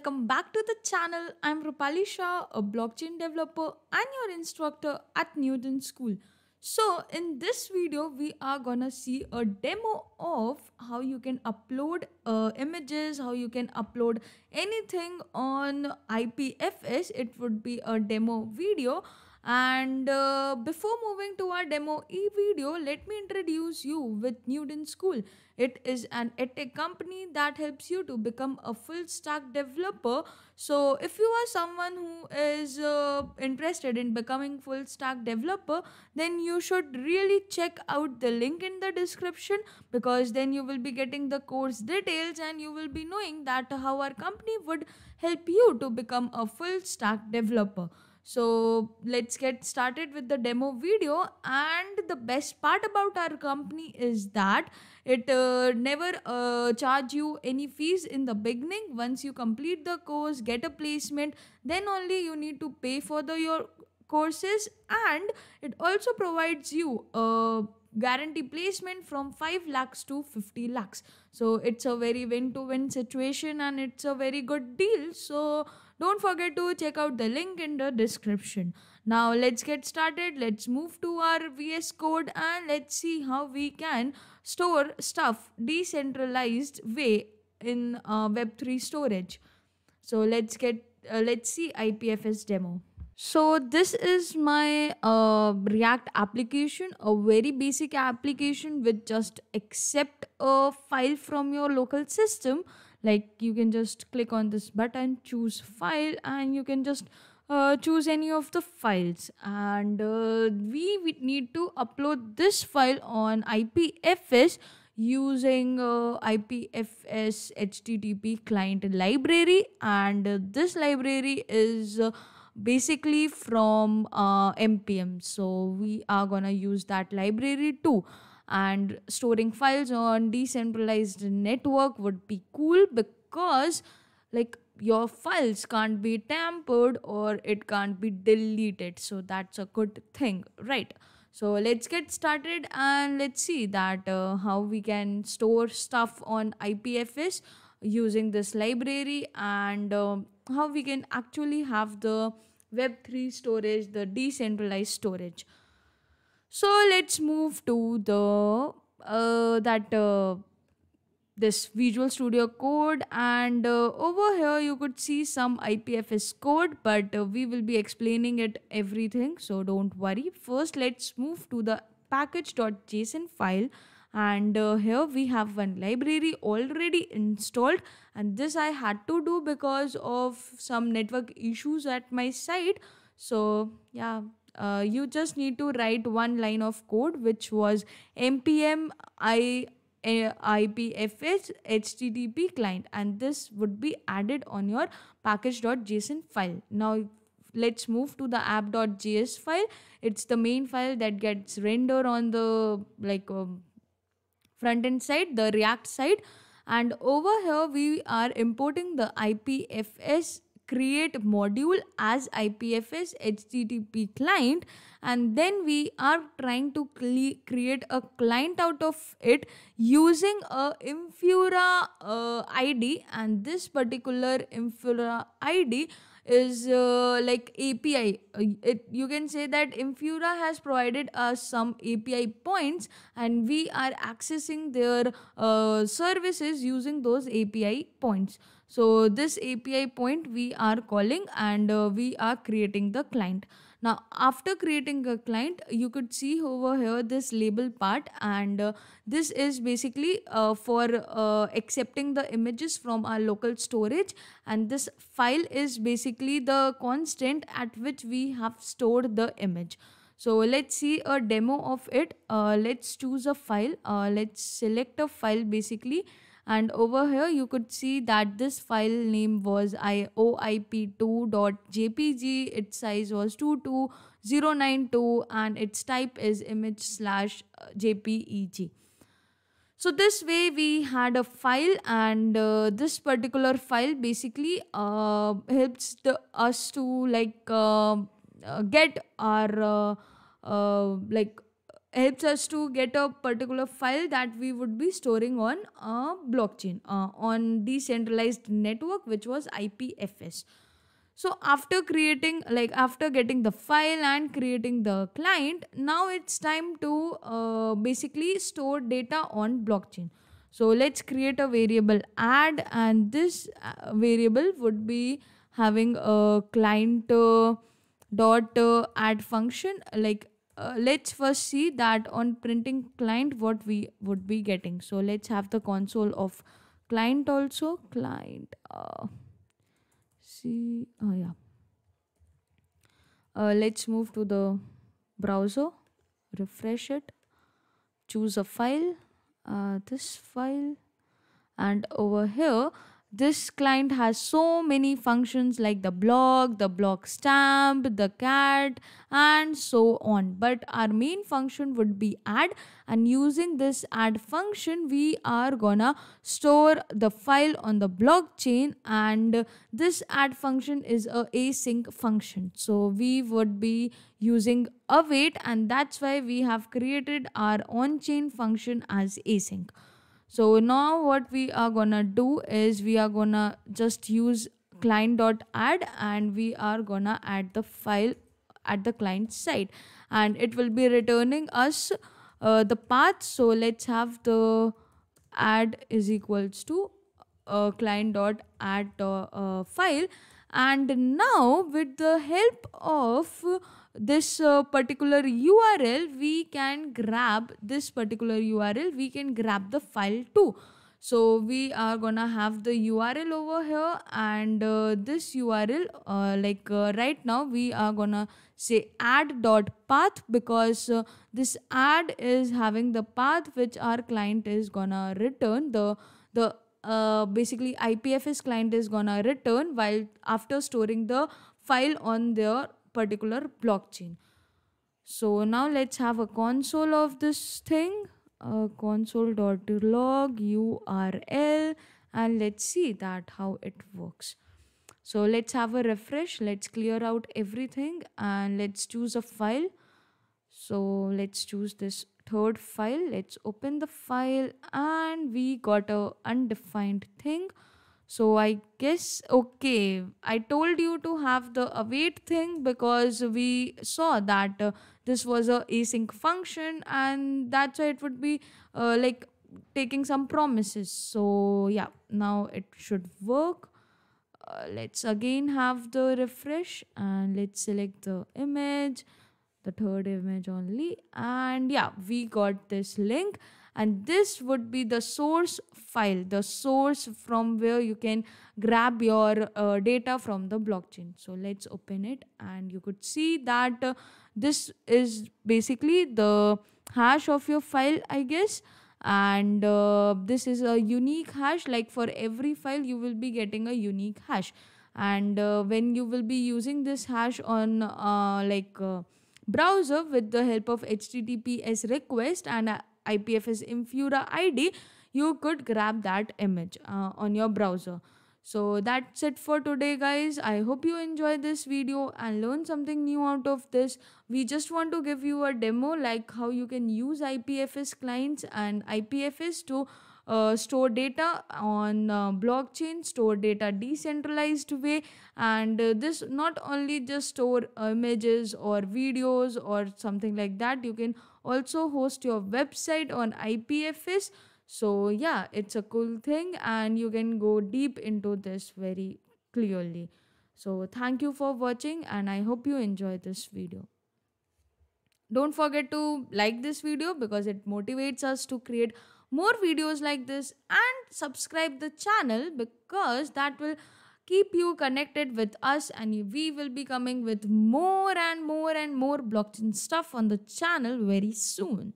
welcome back to the channel. I'm Rupali Shah, a blockchain developer and your instructor at Newton School. So, in this video, we are gonna see a demo of how you can upload uh, images, how you can upload anything on IPFS. It would be a demo video and uh, before moving to our demo e video, let me introduce you with Newton School. It is an edtech company that helps you to become a full stack developer. So, if you are someone who is uh, interested in becoming full stack developer, then you should really check out the link in the description because then you will be getting the course details and you will be knowing that how our company would help you to become a full stack developer. So let's get started with the demo video. And the best part about our company is that it uh, never uh, charge you any fees in the beginning. Once you complete the course, get a placement, then only you need to pay for the your courses and it also provides you a guarantee placement from 5 lakhs to 50 lakhs so it's a very win to win situation and it's a very good deal so don't forget to check out the link in the description. Now let's get started. Let's move to our VS Code and let's see how we can store stuff decentralized way in uh, Web3 storage. So let's get uh, let's see IPFS demo. So this is my uh, React application, a very basic application with just accept a file from your local system like you can just click on this button choose file and you can just uh, choose any of the files. And uh, we, we need to upload this file on IPFS using uh, IPFS HTTP client library. And uh, this library is uh, basically from npm uh, so we are gonna use that library too and storing files on decentralized network would be cool because like your files can't be tampered or it can't be deleted. So that's a good thing right? So let's get started and let's see that uh, how we can store stuff on ipfs using this library and uh, how we can actually have the web3 storage the decentralized storage so let's move to the uh, that uh, this Visual Studio Code and uh, over here you could see some IPFS code but uh, we will be explaining it everything so don't worry. First let's move to the package.json file and uh, here we have one library already installed and this I had to do because of some network issues at my site so yeah uh, you just need to write one line of code which was npm i IPFS HTTP client and this would be added on your package.json file. Now let's move to the app.js file. It's the main file that gets rendered on the like um, front end side, the React side. And over here we are importing the IPFS create module as IPFS HTTP client and then we are trying to create a client out of it using a Infura uh, ID and this particular Infura ID is uh, like API. Uh, it, you can say that Infura has provided us some API points and we are accessing their uh, services using those API points. So this API point we are calling and uh, we are creating the client. Now after creating a client you could see over here this label part and uh, this is basically uh, for uh, accepting the images from our local storage and this file is basically the constant at which we have stored the image. So let's see a demo of it. Uh, let's choose a file. Uh, let's select a file basically and over here you could see that this file name was oip2.jpg its size was 22092 and its type is image slash uh, jpeg so this way we had a file and uh, this particular file basically uh, helps the, us to like uh, uh get our uh, like helps us to get a particular file that we would be storing on a blockchain uh, on decentralized network which was ipfs so after creating like after getting the file and creating the client now it's time to uh, basically store data on blockchain. So let's create a variable add and this uh, variable would be having a client uh, dot uh, add function like uh, let's first see that on printing client what we would be getting. So let's have the console of client also. Client uh, see oh yeah. Uh, let's move to the browser. Refresh it. Choose a file uh, this file. And over here this client has so many functions like the block the block stamp the cat and so on. But our main function would be add and using this add function we are gonna store the file on the blockchain and this add function is a async function. So we would be using await and that's why we have created our on chain function as async so now what we are gonna do is we are gonna just use client dot add and we are gonna add the file at the client side. And it will be returning us uh, the path. So let's have the add is equals to uh, client dot add uh, file. And now with the help of this uh, particular url we can grab this particular url we can grab the file too. So we are gonna have the url over here and uh, this url uh, like uh, right now we are gonna say add dot path because uh, this add is having the path which our client is gonna return. The the uh, basically ipfs client is gonna return while after storing the file on their particular blockchain. So now let's have a console of this thing uh, console.log url and let's see that how it works. So let's have a refresh let's clear out everything and let's choose a file. So let's choose this third file let's open the file and we got a undefined thing so I guess, okay, I told you to have the await thing because we saw that uh, this was a async function and that's why it would be uh, like taking some promises. So yeah, now it should work. Uh, let's again have the refresh and let's select the image, the third image only. And yeah, we got this link and this would be the source file the source from where you can grab your uh, data from the blockchain. So let's open it and you could see that uh, this is basically the hash of your file i guess. And uh, this is a unique hash like for every file you will be getting a unique hash. And uh, when you will be using this hash on uh, like uh, browser with the help of https request and IPFS Infura ID, you could grab that image uh, on your browser. So that's it for today guys. I hope you enjoyed this video and learned something new out of this. We just want to give you a demo like how you can use IPFS clients and IPFS to uh, store data on uh, blockchain store data decentralized way. And uh, this not only just store images or videos or something like that you can also host your website on ipfs so yeah it's a cool thing and you can go deep into this very clearly. So thank you for watching and i hope you enjoy this video. Don't forget to like this video because it motivates us to create more videos like this and subscribe the channel because that will keep you connected with us and we will be coming with more and more and more blockchain stuff on the channel very soon